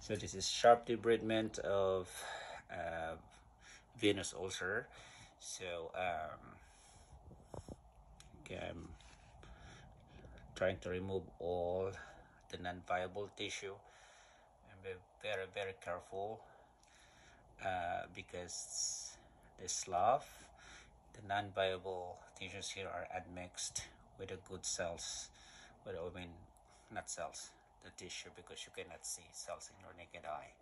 So this is sharp debridement of uh, venous ulcer. So um, okay, I'm trying to remove all the non-viable tissue. And be very very careful uh, because the slough, the non-viable tissues here are admixed with the good cells. With I mean, not cells the tissue because you cannot see cells in your naked eye.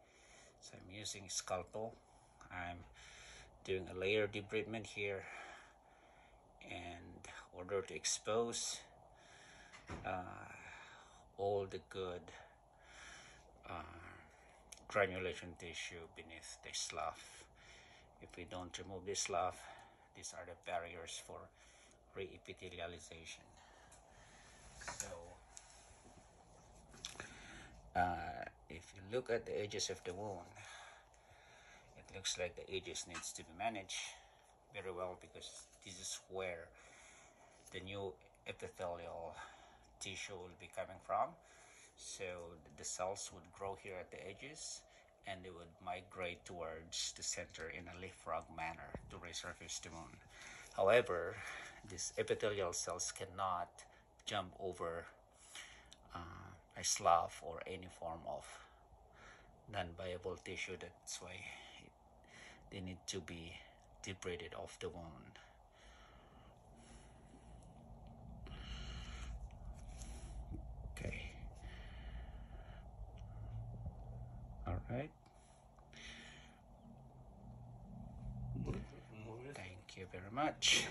So I'm using scalpel. I'm doing a layer debridement here and order to expose uh, all the good uh, granulation tissue beneath the slough. If we don't remove this slough, these are the barriers for reepithelialization. So uh, if you look at the edges of the wound it looks like the edges needs to be managed very well because this is where the new epithelial tissue will be coming from. So the cells would grow here at the edges and they would migrate towards the center in a leapfrog manner to resurface the wound. However these epithelial cells cannot jump over uh, a slough or any form of non-viable tissue that's why they need to be debrided off the wound. Okay. All right. Thank you very much